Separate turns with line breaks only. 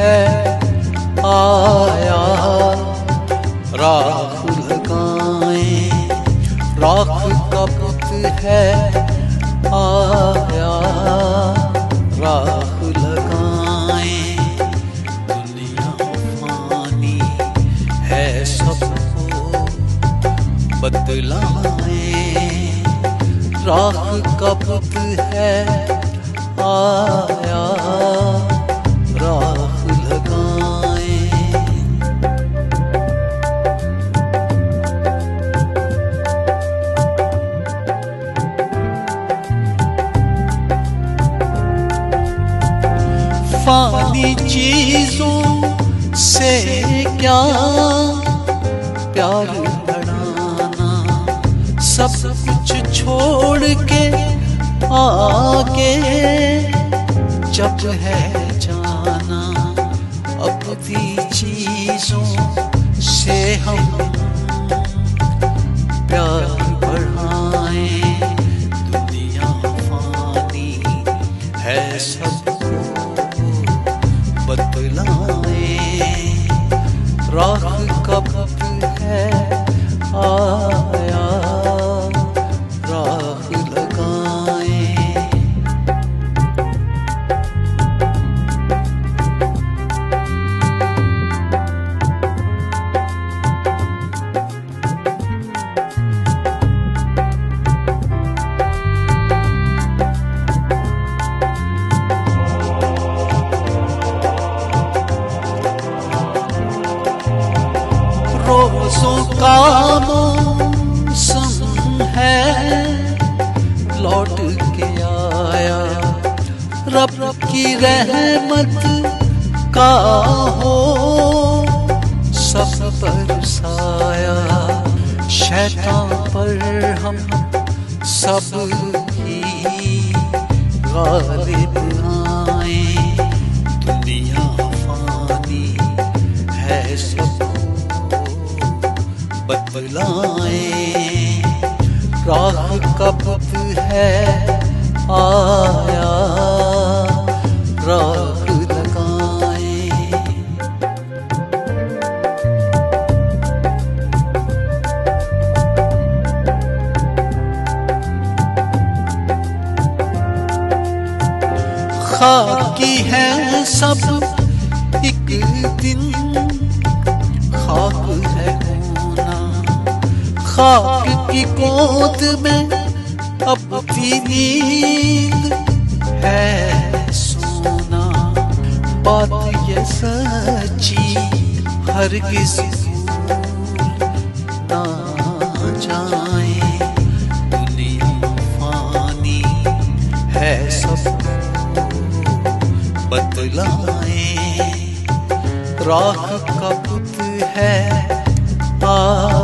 है, आया। राख लगाए राख का पुत है, आया। राख लगाए दुनिया फानी है सबको बदलाए राख का पुत है, आया। फानी चीज़ों से क्या प्यार बढ़ाना सब कुछ छोड़ के आगे जब है जाना अपनी चीज़ों से हम बतलाए राख कब है? आया रब की रहमत का हो। सब पर साया, शैतान पर हम सब ही गालिब आए। दुनिया फानी है सबको बदलाए राह कब है खाकी है सब, एक दिन खाक है होना। खाक की गोद में भी नींद है सोना। बात ये सच्ची हर किसी ना जाए बतलाए राह का है आ